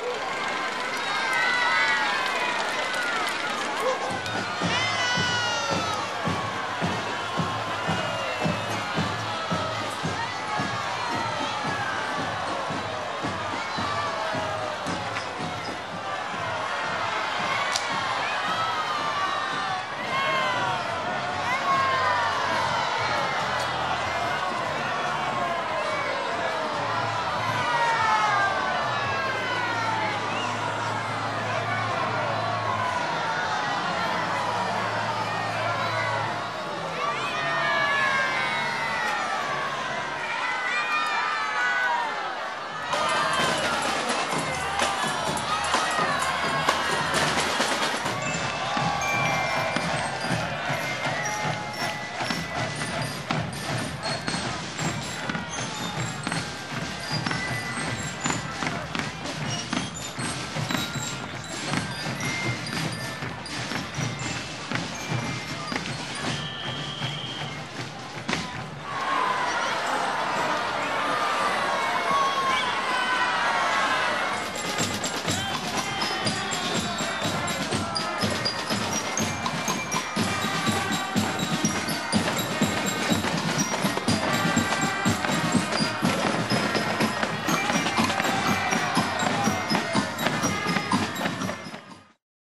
Yeah.